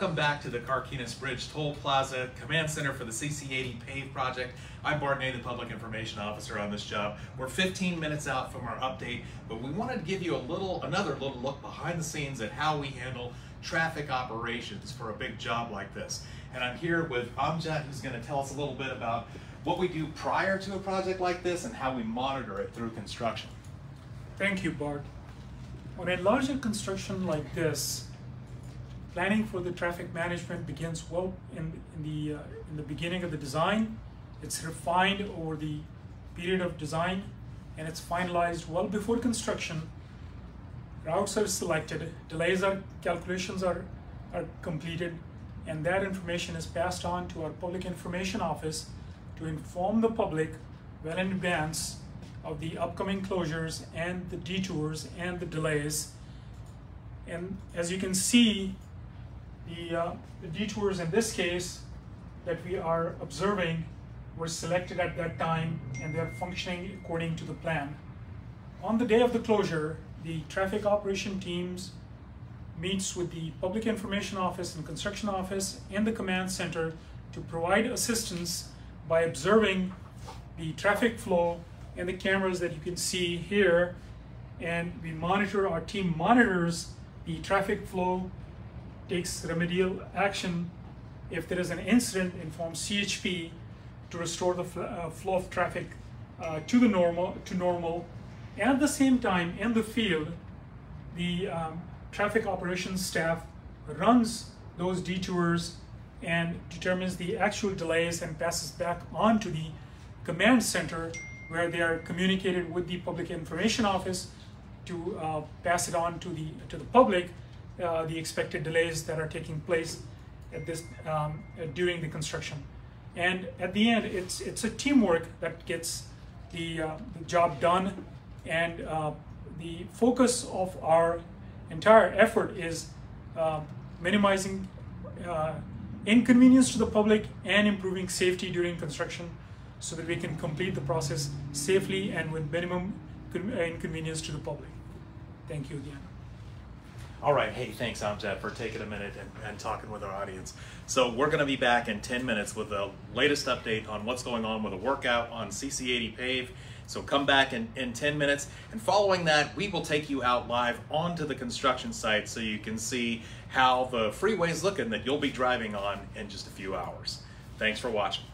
Welcome back to the Carquinez Bridge Toll Plaza Command Center for the CC80 PAVE project. I'm Bart Ney, the Public Information Officer on this job. We're 15 minutes out from our update, but we wanted to give you a little, another little look behind the scenes at how we handle traffic operations for a big job like this. And I'm here with Amjad, who's going to tell us a little bit about what we do prior to a project like this and how we monitor it through construction. Thank you, Bart. On a larger construction like this, planning for the traffic management begins well in, in the, uh, in the beginning of the design. It's refined over the period of design and it's finalized well before construction. Routes are selected, delays are, calculations are, are completed, and that information is passed on to our public information office to inform the public well in advance of the upcoming closures and the detours and the delays. And as you can see, the, uh, the detours in this case that we are observing were selected at that time and they're functioning according to the plan. On the day of the closure, the traffic operation teams meets with the public information office and construction office and the command center to provide assistance by observing the traffic flow and the cameras that you can see here and we monitor, our team monitors the traffic flow takes remedial action if there is an incident, informs CHP to restore the uh, flow of traffic uh, to the normal to normal. And at the same time, in the field, the um, traffic operations staff runs those detours and determines the actual delays and passes back on to the command center where they are communicated with the public information office to uh, pass it on to the to the public uh, the expected delays that are taking place at this um, uh, during the construction. And at the end, it's it's a teamwork that gets the, uh, the job done, and uh, the focus of our entire effort is uh, minimizing inconvenience to the public and improving safety during construction so that we can complete the process safely and with minimum inconvenience to the public. Thank you again. All right. Hey, thanks, Amjad, for taking a minute and, and talking with our audience. So we're going to be back in 10 minutes with the latest update on what's going on with a workout on CC80 Pave. So come back in, in 10 minutes. And following that, we will take you out live onto the construction site so you can see how the freeway's looking that you'll be driving on in just a few hours. Thanks for watching.